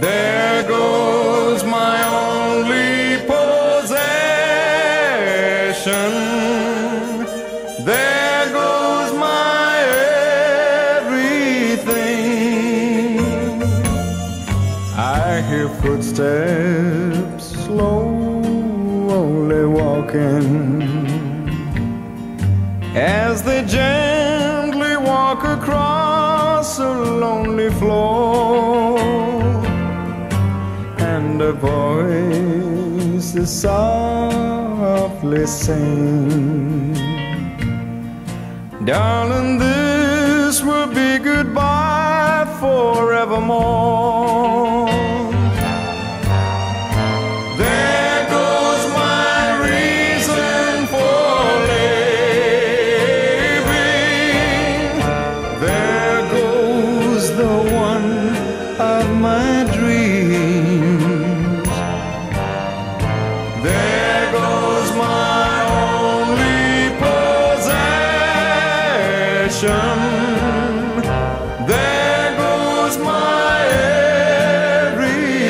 There goes my only possession. There goes my everything. I hear footsteps slowly walking as they gently walk across a lonely floor and a voice softly sing. Darling this will be goodbye forevermore There goes my everything.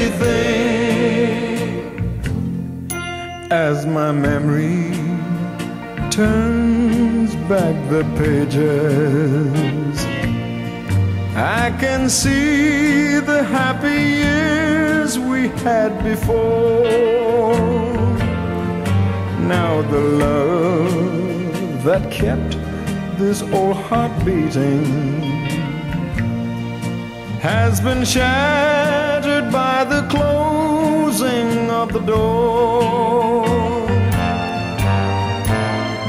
As my memory turns back the pages, I can see the happy years we had before. Now the love that kept this old heart beating has been shattered by the closing of the door.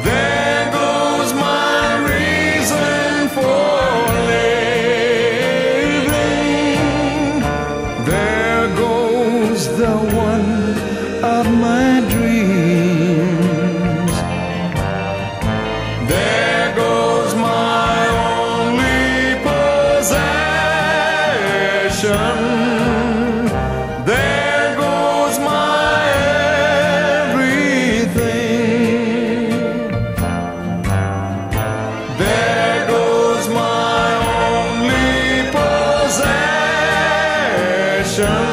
There goes my reason for living. There goes the one of my dreams. Nation.